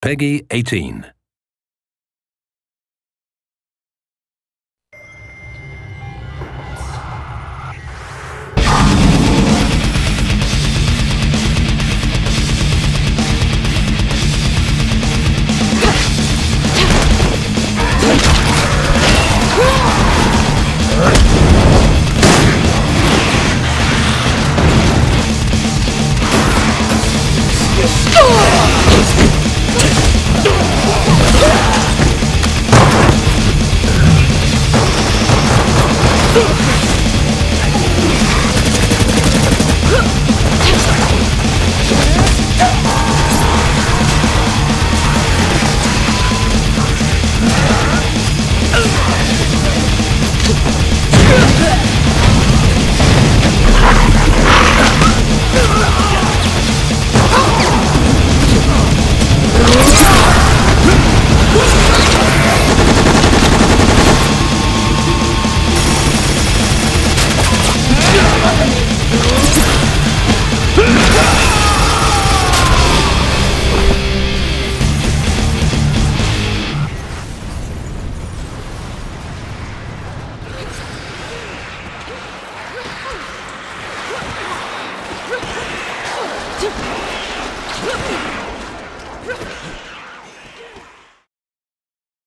Peggy 18. Score! Hup!